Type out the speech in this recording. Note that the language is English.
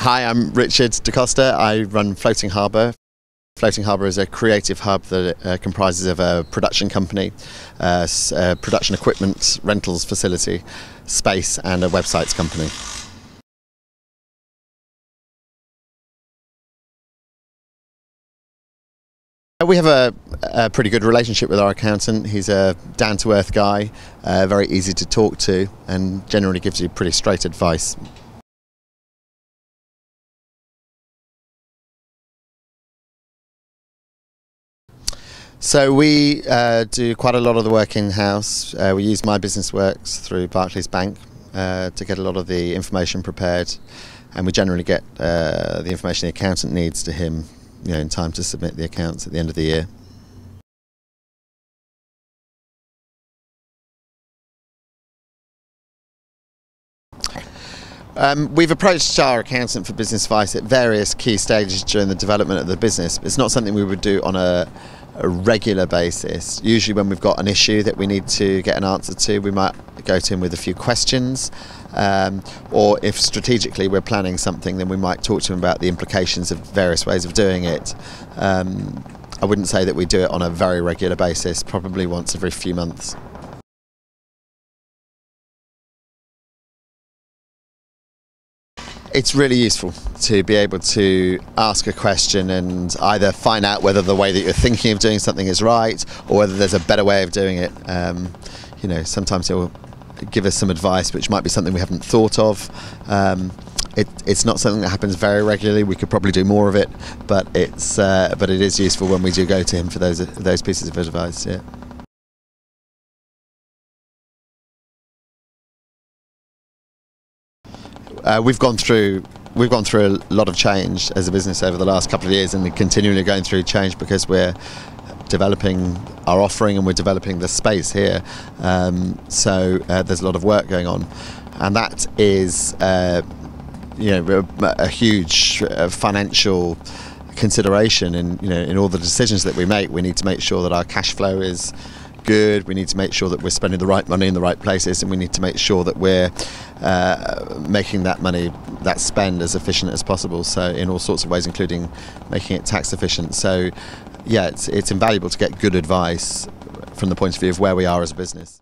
Hi, I'm Richard DaCosta. I run Floating Harbour. Floating Harbour is a creative hub that uh, comprises of a production company, uh, a production equipment rentals facility, space, and a websites company. We have a, a, pretty good relationship with our accountant. He's a down to earth guy, uh, very easy to talk to, and generally gives you pretty straight advice. So we uh, do quite a lot of the work in house. Uh, we use My Business Works through Barclays Bank uh, to get a lot of the information prepared, and we generally get uh, the information the accountant needs to him, you know, in time to submit the accounts at the end of the year. Um, we've approached our accountant for Business Advice at various key stages during the development of the business. It's not something we would do on a a regular basis. Usually, when we've got an issue that we need to get an answer to, we might go to him with a few questions. Um, or if strategically we're planning something, then we might talk to him about the implications of various ways of doing it. Um, I wouldn't say that we do it on a very regular basis, probably once every few months. It's really useful to be able to ask a question and either find out whether the way that you're thinking of doing something is right or whether there's a better way of doing it. Um, you know, sometimes it will give us some advice which might be something we haven't thought of. Um, it, it's not something that happens very regularly. We could probably do more of it, but it's uh, but it is useful when we do go to him for those those pieces of advice. Yeah. Uh, we've gone through we've gone through a lot of change as a business over the last couple of years, and we're continually going through change because we're developing our offering and we're developing the space here. Um, so uh, there's a lot of work going on, and that is uh, you know a, a huge uh, financial consideration in you know in all the decisions that we make. We need to make sure that our cash flow is good. We need to make sure that we're spending the right money in the right places, and we need to make sure that we're uh, making that money, that spend, as efficient as possible. So, in all sorts of ways, including making it tax efficient. So, yeah, it's, it's invaluable to get good advice from the point of view of where we are as a business.